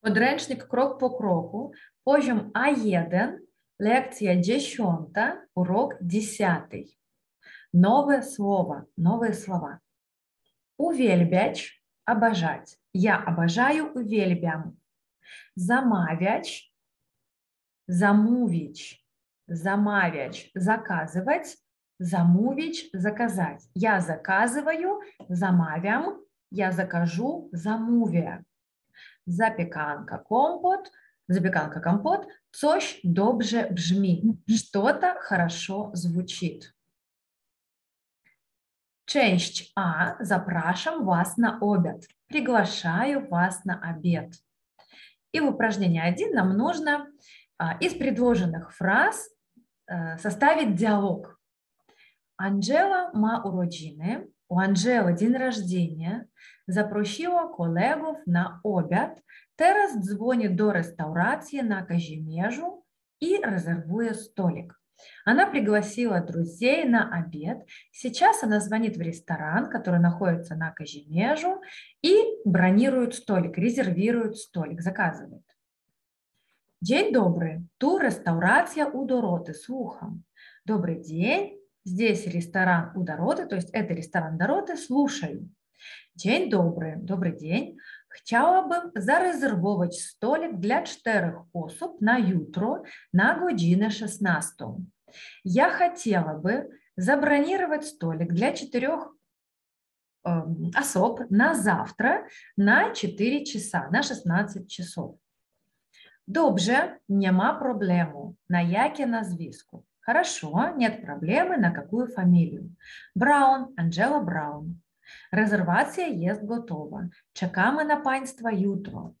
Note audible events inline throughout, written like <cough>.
Подрęcznik krok po kroku, poziom A1, lekcja 10, урок 10. Новое слово, новые слова. Увельбяч – обожать. Я обожаю увельбям. Замавяч – замувич. Замавяч – заказывать. Замувич – заказать. Я заказываю, замавям. Я закажу, замувя запеканка, компот, запеканка, компот, coś dobrze brzmi, что-то хорошо звучит. Część А. Запрашиваем вас на обед. Приглашаю вас на обед. И в упражнении 1 нам нужно а, из предложенных фраз а, составить диалог. Анджела ма уроджины, у Анджели день рождения, запросила колегов на обед, teraz dzwoni до реставрации на Казимежу и резервует столик. Она пригласила друзей на обед. Сейчас она звонит в ресторан, который находится на Казимежу, и бронирует столик, резервирует столик, заказывает. День добрый. Ту реставрация у Дороты. Слухом. Добрый день. Здесь ресторан у Дороты, то есть это ресторан Дороты. Слушаю. Dzień dobry, добрый день. Chciałabym zarezerwować stolik dla czterech osób na jutro na godzinę 16. Я хотела бы забронировать столик для четырех особ на завтра на 4 часа, на 16 часов. Nie ma problemu. Na jakie nazwisko? Хорошо, нет проблемы. На какую фамилию? Браун, Анджела Браун. Резервація є готова. Чекаємо на панство jutro.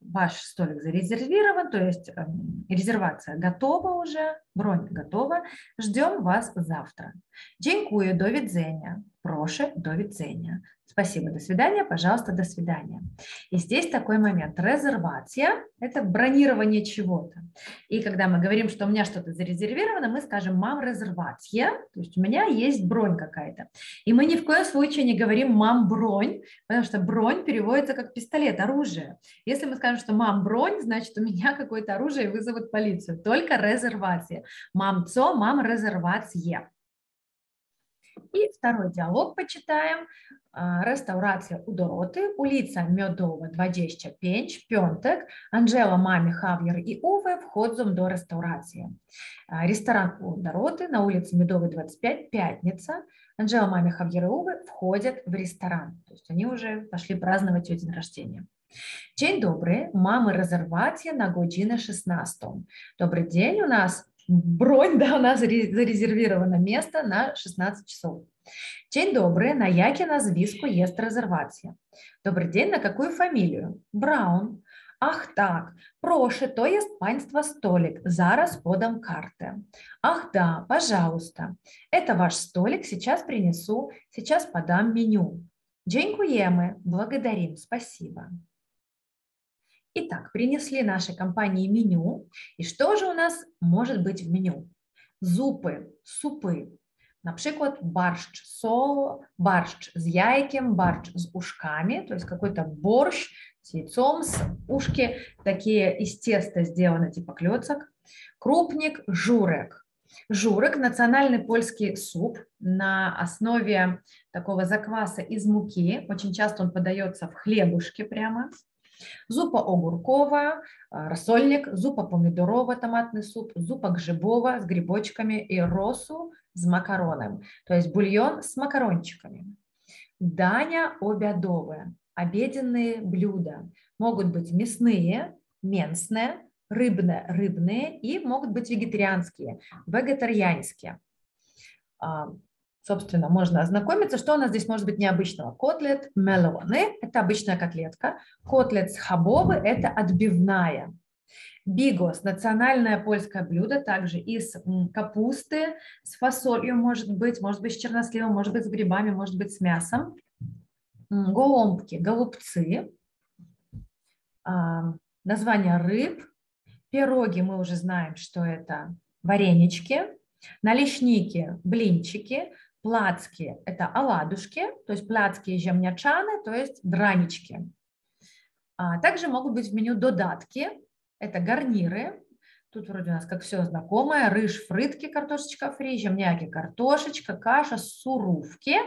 Ваш столик зарезервирован, то есть резервация готова уже, бронь готова. Ждем вас завтра. Дякую, до відзення. Прошу, до відзення. Спасибо, до свидания, пожалуйста, до свидания. И здесь такой момент. Резервация – это бронирование чего-то. И когда мы говорим, что у меня что-то зарезервировано, мы скажем «мам резервация», то есть у меня есть бронь какая-то. И мы ни в коем случае не говорим «мам бронь», потому что бронь переводится как пистолет, оружие. Если мы скажем, что «мам бронь», значит у меня какое-то оружие и вызовут полицию. Только резервация. «Мам цо», «мам резервация». И второй диалог почитаем. Реставрація у Дороти, улиця Мьодова, 25, Пьонтек, Анжела, мамі, Хав'єр и Уве входом до реставрации. Ресторан у Дороты на улице Медовой, 25, Пятница. Анжела, маме, Хавьер и Уве входят в ресторан. То есть они уже пошли праздновать ее день рождения. День добрый, мамы резервация на година 16. Добрый день, у нас бронь, да, у нас зарезервировано место на 16 часов. День добрый, на яке назвиску есть резервация. Добрый день, на какую фамилию? Браун. Ах так, прошу, то есть панство столик, зараз подам карты. Ах да, пожалуйста, это ваш столик, сейчас принесу, сейчас подам меню. Дзенькуемы, благодарим, спасибо. Итак, принесли нашей компании меню. И что же у нас может быть в меню? Зупы, супы. Например, барщ соло, барщ с яйком, барщ с ушками, то есть какой-то борщ с яйцом, с ушки, такие из теста сделаны, типа клёцок. Крупник, журек. Журек – национальный польский суп на основе такого закваса из муки. Очень часто он подается в хлебушке прямо. Зупа огуркова, рассольник, зупа помидорова, томатный суп, зупа грибова с грибочками и росу с макароном, то есть бульон с макарончиками. Даня обядовая, обеденные блюда. Могут быть мясные, менсные, рыбные, рыбные и могут быть вегетарианские, вегетарианские собственно, можно ознакомиться, что у нас здесь может быть необычного. Котлет мелоны – это обычная котлетка. Котлет с хабовы – это отбивная. Бигос – национальное польское блюдо, также из капусты, с фасолью может быть, может быть с черносливом, может быть с грибами, может быть с мясом. Голомбки, голубцы, а, название рыб, пироги мы уже знаем, что это варенички, наличники, блинчики, Плацки – это оладушки, то есть плацки земнячаны, то есть дранички. А также могут быть в меню додатки, это гарниры. Тут вроде у нас как все знакомое. Рыж, фрытки, картошечка фри, жемняки, картошечка, каша, сурувки.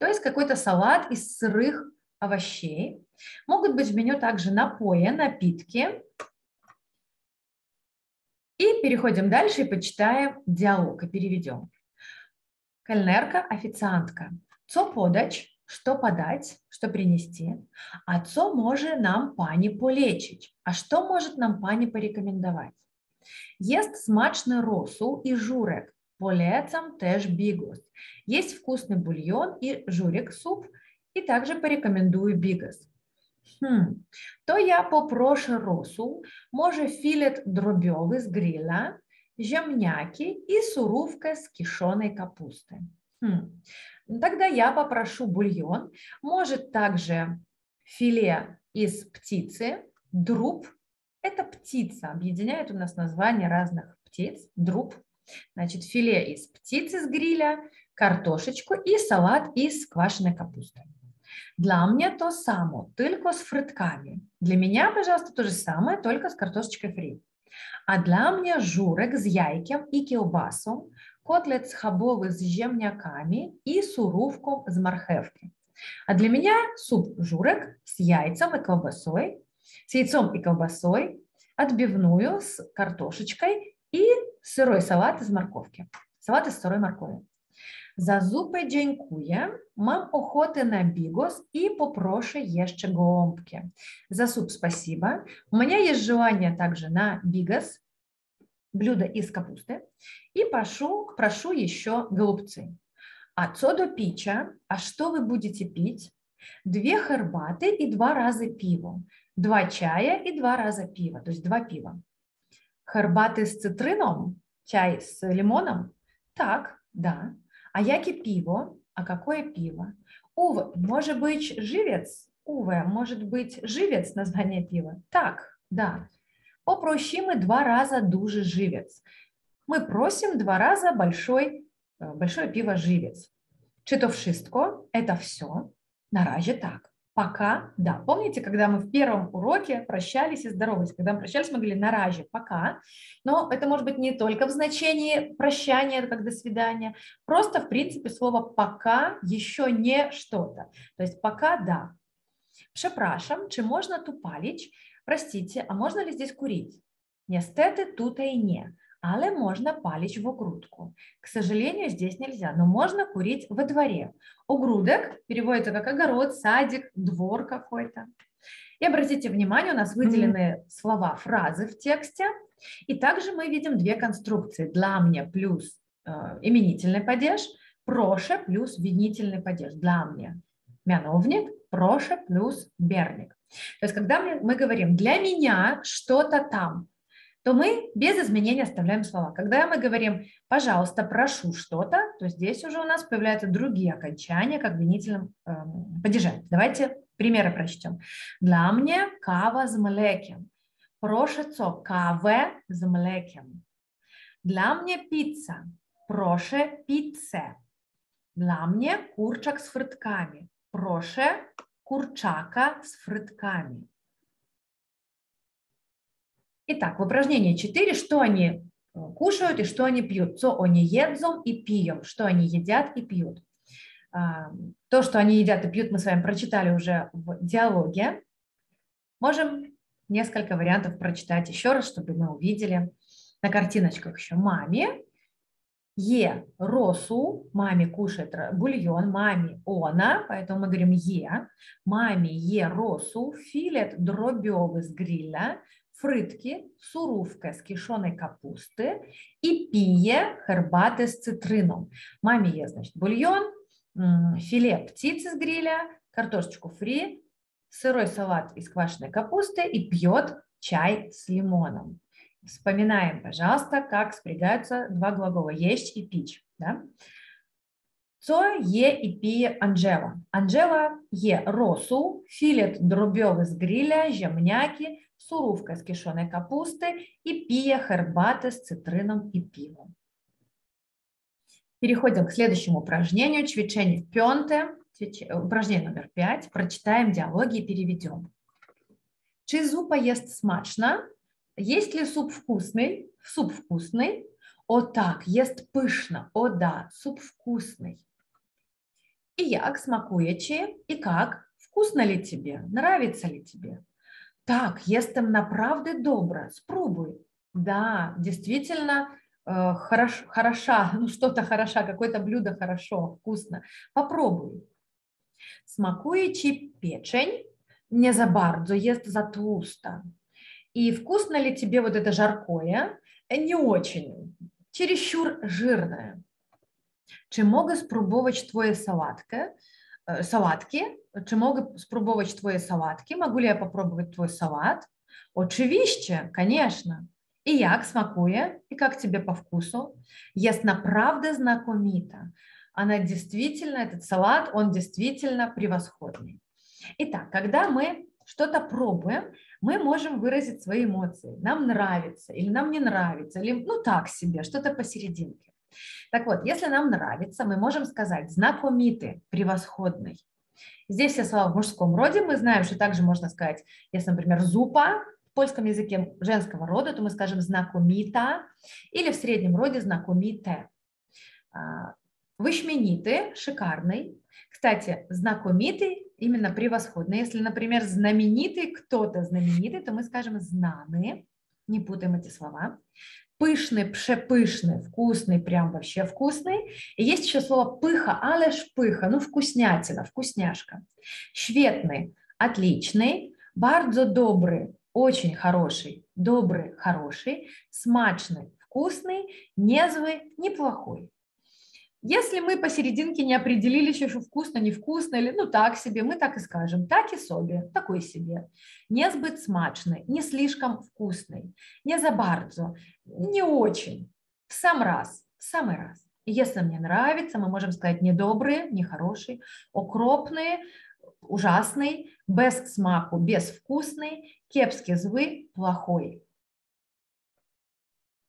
То есть какой-то салат из сырых овощей. Могут быть в меню также напои, напитки. И переходим дальше и почитаем диалог и переведем. Кальнерка, официантка. Co podać? Что подать? Что принести? А co może нам пани полечить? А что может нам пани порекомендовать? Есть смачный росу и журек. Полецам теж бигос. Есть вкусный бульон и журик суп. И также порекомендую бигос. Хм. То я попрошу росу, може филет дробьовый с гриля, жемняки и сурувка с кишеной капусты. Хм. Тогда я попрошу бульон, может также филе из птицы, друб – это птица, объединяет у нас название разных птиц, друб. Значит, филе из птицы с гриля, картошечку и салат из квашеной капусты. Для меня то самое, только с фрытками. Для меня, пожалуйста, то же самое, только с картошечкой фри. А для меня журек з яйком і кілбасом, котлет схабовий з жемняками і суровком з мархевки. А для меня суп журек с яйцем и колбасой, с яйцом и колбасой, отбивную с картошечкой и сырой салат из морковки. Салат из сырой моркови. За зупи dziękuję. Mam охоты на бигос и попрошу еще гомбки. За суп спасибо. У меня есть желание также на бигос, блюдо из капусты. И прошу, прошу еще голубцы. А цодо пича, а что вы будете пить? Две хербаты и два раза пиво. Два чая и два раза пива, то есть два пива. Хербаты с цитрином, чай с лимоном? Так, да. А яке пиво? А какое пиво? Уве, может быть, живец? Уве, может быть, живец название пива? Так, да. Попросим два раза дуже живец. Мы просим два раза большой, э, большое пиво живец. Чи то? Это все. На разе так. Пока, да. Помните, когда мы в первом уроке прощались и здоровались? Когда мы прощались, мы говорили на разе, пока. Но это может быть не только в значении прощания, как до свидания. Просто, в принципе, слово пока еще не что-то. То есть пока, да. Przepraszam, czy tu palić? Простите, а можно ли здесь курить? Niestety tutaj nie але можно палить в огрудку. К сожалению, здесь нельзя, но можно курить во дворе. Огрудок переводится как огород, садик, двор какой-то. И обратите внимание, у нас выделены mm-hmm. слова, фразы в тексте. И также мы видим две конструкции. Для мне плюс э, именительный падеж, проше плюс винительный падеж. Для мне мяновник, проше плюс берник. То есть когда мы, мы говорим «для меня что-то там», то мы без изменения оставляем слова. Когда мы говорим «пожалуйста, прошу что-то», то здесь уже у нас появляются другие окончания, как в винительном э, падеже. Давайте примеры прочтем. Для мне кава с млекем. Прошу цо каве с млекем. Для мне пицца. Проше пицце. Для мне курчак с фрытками. Проше курчака с фрытками. Итак, в упражнении 4, что они э, кушают и что они пьют. Co они jedzą и пьем, что они едят и пьют. А, то, что они едят и пьют, мы с вами прочитали уже в диалоге. Можем несколько вариантов прочитать еще раз, чтобы мы увидели на картиночках еще маме. Е росу, маме кушает бульон, маме она, поэтому мы говорим е. Маме е росу, филет дробевый с гриля, фритки, сурувка з кишеної капусти і піє хербати з цитрином. Мамі є, значить, бульйон, филе птицы с гриля, картошечку фри, сырой салат из квашеной капусты и пьет чай с лимоном. Вспоминаем, пожалуйста, как спрягаются два глагола «есть» и «пить». Да? Co je i pije Анжела? Анжела je росу, филет дробьовый с гриля, жемняки, сурувка з кишеної капусти і пия хербаты с цитрином и пивом. Переходим к следующему упражнению, чвичение пенте, упражнение номер пять. Прочитаем диалоги и переведем. Чи зупа ест смачно? Есть ли суп вкусный? Суп вкусный. О так, ест пышно. О да, суп вкусный. И як смакуючи, и как? Вкусно ли тебе? Нравится ли тебе? Так, jestem naprawdę добро. Спробуй. Да, действительно, э, хорош, хороша, <laughs> ну что-то хороша, какое-то блюдо хорошо, вкусно. Попробуй. Смакуючи печень, не за bardzo, ест за тłusto. И вкусно ли тебе вот это жаркое? Не очень, чересчур жирное. Чи mogę spróbować twoje sałatkę, салатки? Czy mogę spróbować twoje sałatki? Могу ли я попробовать твой салат? Oczywiście, конечно. И як смакує? И как тебе по вкусу? Есть направда знакомита. Она действительно, этот салат, он действительно превосходный. Итак, когда мы что-то пробуем, мы можем выразить свои эмоции. Нам нравится или нам не нравится, или ну так себе, что-то посерединке. Так вот, если нам нравится, мы можем сказать знакомитый, превосходный. Здесь все слова в мужском роде. Мы знаем, что также можно сказать, если, например, зупа в польском языке женского рода, то мы скажем знакомита или в среднем роде знакомите. А, Выщмениты, шикарный. Кстати, знакомитый именно превосходный. Если, например, знаменитый, кто-то знаменитый, то мы скажем знаны. Не путаем эти слова пышный, пшепышный, вкусный, прям вообще вкусный. И есть еще слово пыха, але ж пыха, ну вкуснятина, вкусняшка. Шветный, отличный, бардзо добрый, очень хороший, добрый, хороший, смачный, вкусный, незвый, неплохой. Если мы посерединке не определились, что вкусно, невкусно, или ну так себе, мы так и скажем, так и себе, такой себе. Не сбыт смачный, не слишком вкусный, не за bardzo, не очень, в сам раз, в самый раз. Если мне нравится, мы можем сказать недобрый, нехороший, окропный, ужасный, без смаку, безвкусный, кепский, злый, плохой.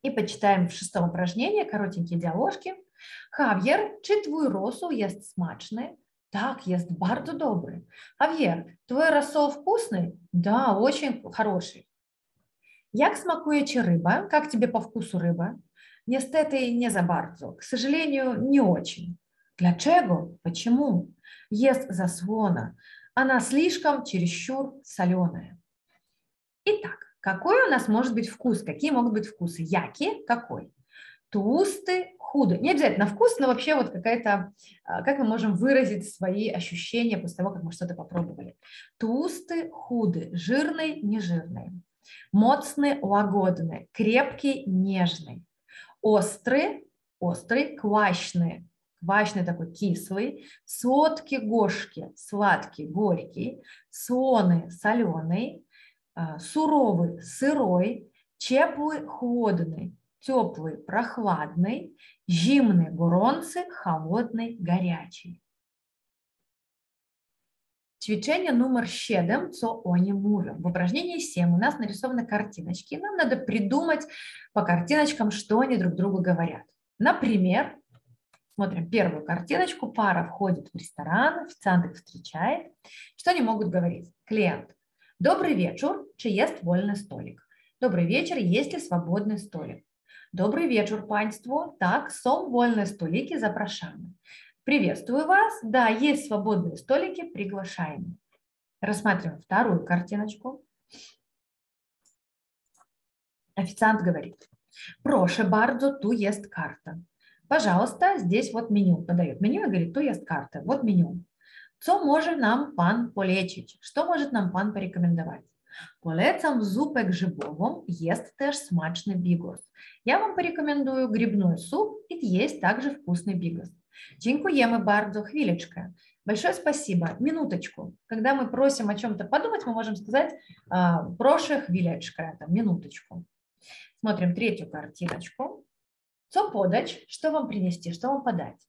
И почитаем в шестом упражнении коротенькие диаложки – Javier, czy twój rosół jest smaczny? Так, jest bardzo dobry. Javier, твой рассол вкусный? Да, очень хороший. Як смакує чи рыба? Как тебе по вкусу рыба? Niestety не за bardzo. К сожалению, не очень. Для чего? Почему? Ест заслона. Она слишком чересчур соленая. Итак, какой у нас может быть вкус? Какие могут быть вкусы? Яки? Какой? Толстый, худо. Не обязательно вкус, но вообще вот какая-то, а, как мы можем выразить свои ощущения после того, как мы что-то попробовали. Толстый, худый, жирный, нежирный. Моцный, лагодный, крепкий, нежный. Острый, острый, квашный, квашный такой кислый, сладкий, гошки, сладкий, горький, соный, соленый, а, суровый, сырой, теплый, холодный, теплый, прохладный, зимний горонцы, холодный, горячий. Ćwiczenie номер 7, co oni mówią. В упражнении 7 у нас нарисованы картиночки. Нам надо придумать по картиночкам, что они друг другу говорят. Например, смотрим первую картиночку. Пара входит в ресторан, официант их встречает. Что они могут говорить? Клиент. Добрый вечер, чи есть вольный столик? Добрый вечер, есть ли свободный столик? Добрый вечер, панство. Так, сом вольные столики запрошаемы. Приветствую вас. Да, есть свободные столики, приглашаем. Рассматриваем вторую картиночку. Официант говорит, проше бардзо, ту есть карта. Пожалуйста, здесь вот меню. Подает меню и говорит, ту есть карта. Вот меню. Что может нам пан полечить? Что может нам пан порекомендовать? Polecam zupę grzybową, jest też smaczny bigos. Я вам порекомендую грибной суп, и есть также вкусный бигос. Dziękujemy bardzo, хвилечка. Большое спасибо. Минуточку. Когда мы просим о чем-то подумать, мы можем сказать проше хвилечка, там, минуточку. Смотрим третью картиночку. Co podać? Что вам принести? Что вам подать?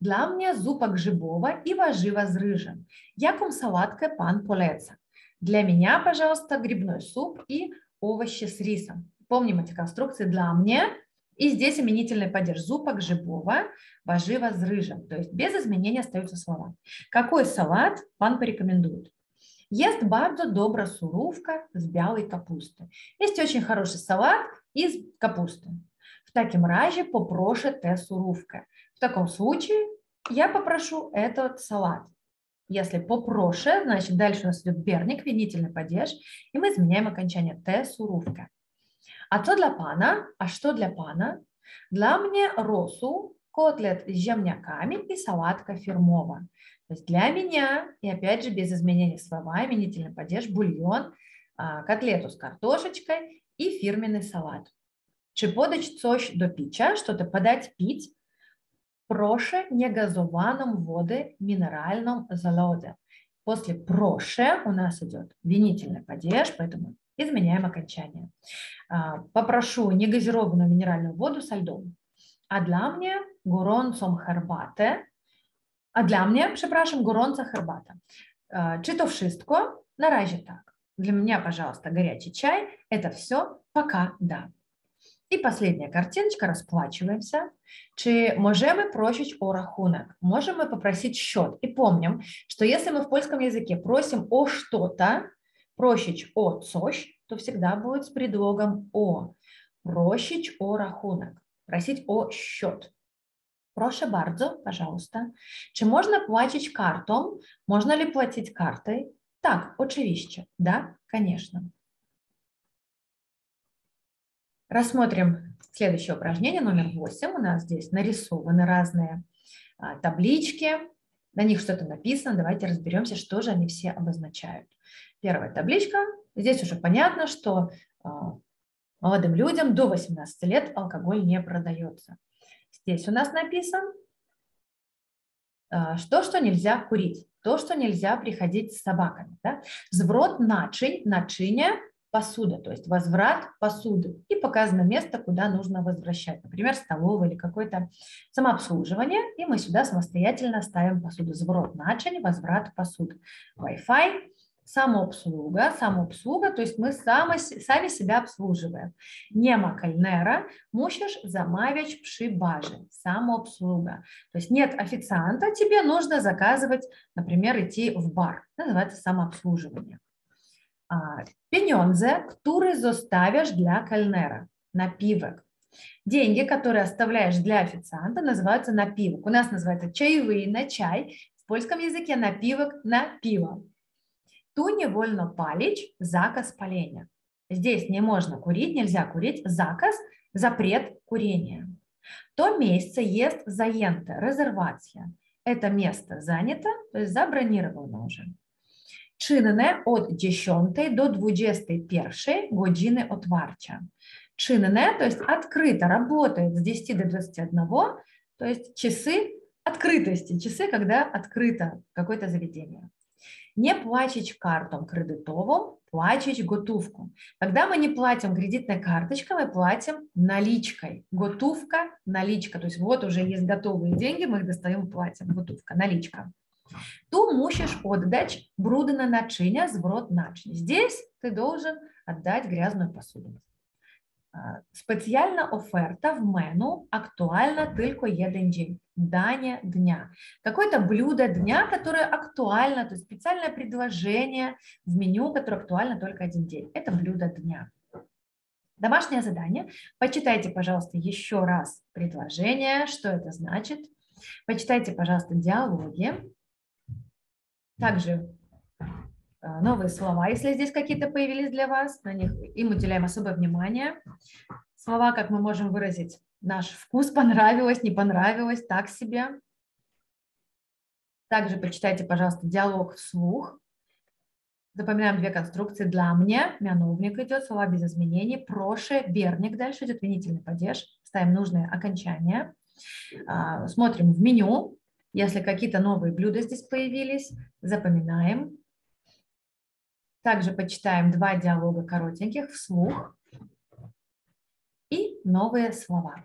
Dla mnie zupa grzybowa i warzywa z ryżem. Jaką sałatkę pan poleca? Для меня, пожалуйста, грибной суп и овощи с рисом. Помним эти конструкции для мне. И здесь именительный падеж зупа, гжибова, важива с рыжем. То есть без изменения остаются слова. Какой салат пан порекомендует? Есть bardzo добра сурувка с белой капусты. Есть очень хороший салат из капусты. В таком разе попрошу те сурувка. В таком случае я попрошу этот салат. Если попрошу, значит дальше у нас идет берник, винительный падеж, и мы изменяем окончание те сурувка. А то для пана? А что для пана? Для меня росу, котлет с земняками и салатка фирмова. То есть для меня, и опять же без изменения слова, именительный падеж, бульон, а, котлету с картошечкой и фирменный салат. Czy podać coś do picia, что-то подать пить, проше негазованном воды минеральном залоде. После проше у нас идет винительный падеж, поэтому изменяем окончание. А, попрошу негазированную минеральную воду со льдом. А для mnie gorącą herbatę, a dla mnie, przepraszam, gorąca herbata. Czy to wszystko? На разе так. Для меня, пожалуйста, горячий чай. Это все пока да. І последня картиночка, розплачуємося. Чи можемо просить о рахунок? Можем попросить счет. И помним, что если мы в польском языке просим о что-то, просить о coś, то всегда будет с предлогом о. Просить о рахунок, просить о счет. Proszę bardzo, пожалуйста. Czy można płacić kartą? Можно ли платить картой? Так, oczywiście. Да, конечно. Рассмотрим следующее упражнение, номер 8. У нас здесь нарисованы разные а, таблички, на них что-то написано. Давайте разберемся, что же они все обозначают. Первая табличка. Здесь уже понятно, что а, молодым людям до 18 лет алкоголь не продается. Здесь у нас написано, а, что, что нельзя курить, то, что нельзя приходить с собаками. Да? Зврот начинь, начиня посуда, то есть возврат посуды. И показано место, куда нужно возвращать. Например, столовое или какое-то самообслуживание. И мы сюда самостоятельно ставим посуду. Зворот начали, возврат посуды. Wi-Fi, самообслуга, самообслуга, то есть мы сами, сами себя обслуживаем. Нема кальнера, мусишь замавить пши бажи, самообслуга. То есть нет официанта, тебе нужно заказывать, например, идти в бар. Называется самообслуживание. Pieniądze, które zostawiasz для кальнера, напивок. Деньги, которые оставляешь для официанта, называются напивок. У нас называется чаевые на чай, в польском языке напивок на пиво. Ту невольно палить, заказ паления. Здесь не можно курить, нельзя курить, заказ, запрет курения. То место есть заенто, резервация. Это место занято, то есть забронировано уже. Czynne od 10 до 21 godziny otwarcia. Czynne, то есть открыто, работает с 10 до 21, то есть часы открытости, часы, когда открыто какое-то заведение. Не платить картом кредитовым, платить готовку. Когда мы не платим кредитной карточкой, мы платим наличкой. Готовка, наличка. То есть вот уже есть готовые деньги, мы их достаем, платим. Готовка, наличка. Tu musisz oddać brudne naczynia, zwrот naczyń. Здесь ты должен отдать грязную посуду. Спеціальна оферта в меню актуальна только один день. Дання дня. Какое-то блюдо дня, которое актуально, то есть специальное предложение в меню, которое актуально только один день. Это блюдо дня. Домашнее задание. Почитайте, пожалуйста, еще раз предложение, что это значит. Почитайте, пожалуйста, диалоги. Также а, новые слова, если здесь какие-то появились для вас, на них им уделяем особое внимание. Слова, как мы можем выразить наш вкус, понравилось, не понравилось, так себе. Также почитайте, пожалуйста, диалог вслух. Запоминаем две конструкции. Для мне, мяновник идет, слова без изменений. Проше, берник, дальше идет винительный падеж. Ставим нужные окончания. А, смотрим в меню. Если какие-то новые блюда здесь появились, запоминаем. Также почитаем два диалога коротеньких вслух и новые слова.